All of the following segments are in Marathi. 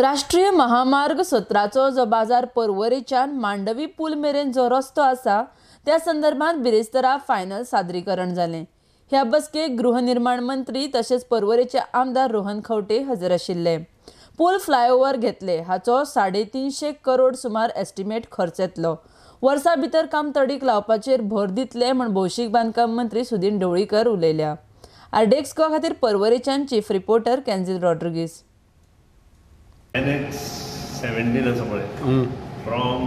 राष्ट्रीय महामार्ग सतराचो जो बाजार पर्वरीच्यान मांडवी पूल मेरेन जो रस्तो आसा त्या संदर्भात बिरेस्तरा फायनल सादरीकरण जालें. ह्या बसकेक गृहनिर्माण मंत्री तशेंच पर्वरेचे आमदार रोहन खंवटे हजर आशिल्ले. पूल फ्लायओव्हर घेतले हाचो साडे तीनशे करोड सुमार एस्टिमेट खर्च येतलो. वर्सा भितर काम तडीक लावपाचेर भर दितले म्हण भौशीक बांदकाम मंत्री सुदीन ढवळीकर उलयल्या. आर्डेक्सको खातीर पर्वरेच्यान chief reporter Kenzil Rodrigues. NX seventeen आसा पळय फ्रॉम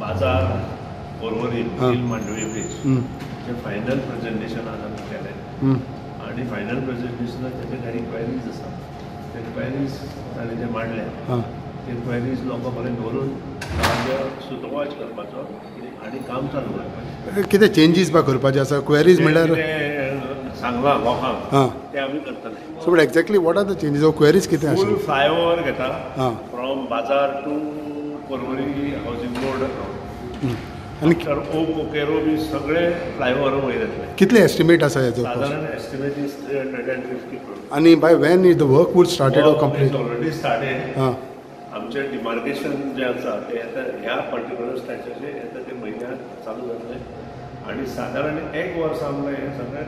बाजार पर्वरी टील मांडवी बीच ते फायनल प्रेझेंटेशन आज आमी केलें आनी फायनल प्रेझेंटेशनाक तेजे काही क्वेरीज आसा ते क्वेरीज ताणें जे मांडले ते क्वेरीज लोकां दवरून ताजे सुतोवाच करपाचो आनी काम चालू करपाचें. कितें चेंजीस बा करपाचे? आसा क्वेरीज म्हणल्यार सांगलां हां. लोकांक ते आमी करतले so but exactly what are the changes of queries कितें फूल फ्लायओव्हर घेता. हां. फ्रॉम बाजार टू पर्वरी हावसिंग बोर्ड आनी ओ कोकेरो बी सगळे फ्लायओव्हर वयर येतले कितले एस्टिमेट आसा हेजो साधारण estimate is hundred and fifty आनी by when is the work would started or complete already started हां. आमचें डिमार्केशन जें आसा तें येता ह्या पर्टिक्युलर स्ट्रॅचेचेर येता ते म्हयन्यात चालू जातले आनी साधारण एक वर्स आमकां हें सगळें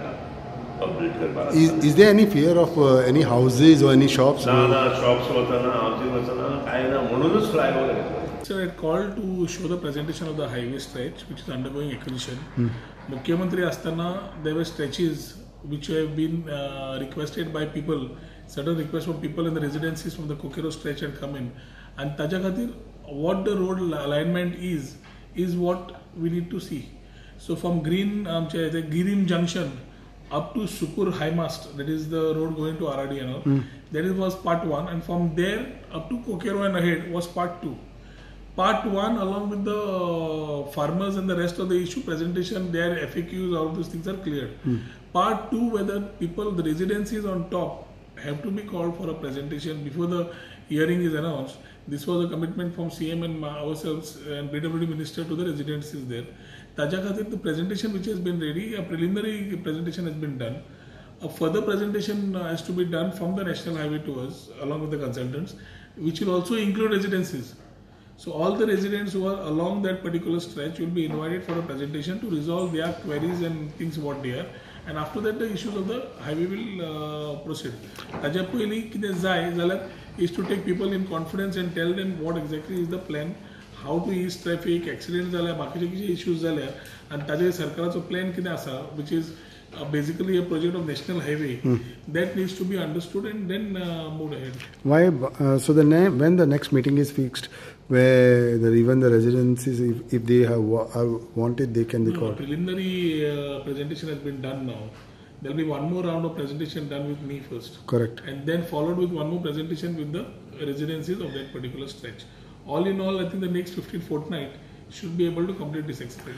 is is there any fear of any houses or any shops ना ना शॉप्स वचना हावजींग वचना कांय ना म्हणूनच फ्लायओव्हर घेतलो So I called to show the presentation of the highway stretch, which is undergoing acquisition. Mukhyamantri Astana, there were stretches which have been uh, requested by people. Certain requests from people in the residencies from the Kokero stretch had come in. And Khatir, what the road alignment is, is what we need to see. So from Green, um, the Girim Junction up to Sukur High Mast, that is the road going to RRD and all, that is, was part one. And from there up to Kokero and ahead was part two. Part one along with the uh, farmers and the rest of the issue presentation their faqs all those things are cleared. Part two whether people the residencies on top have to be called for a presentation before the hearing is announced. This was a commitment from cm and ourselves and pwd minister to the residencies there. Taja khatir the presentation which has been ready a preliminary presentation has been done. A further presentation uh, has to be done from the national highway to us along with the consultants which will also include residencies so all the residents who are along that particular stretch will be invited for a presentation to resolve their queries and things what they are. And after that the issues of the highway will proceed ताच्या पहिली कितें जाय जाल्यार is to take people in confidence and tell them what exactly is the plan how to is traffic accident जाल्या बाकीचे किती इश्यूज जाल्या आणि ताजे सरकाराचो प्लॅन कितें आसा which is basically a project of national highway that needs to be understood and then moved ahead why so the when the next meeting is fixed next meeting is fixed, where the, even the residencies, if, if they have wanted, they can be No, preliminary uh, presentation has been done now. There will be one more round of presentation done with me first, Correct. and then followed with one more presentation with the residencies of that particular stretch. All in all, I think the next 15 fortnight should be able to complete this exercise.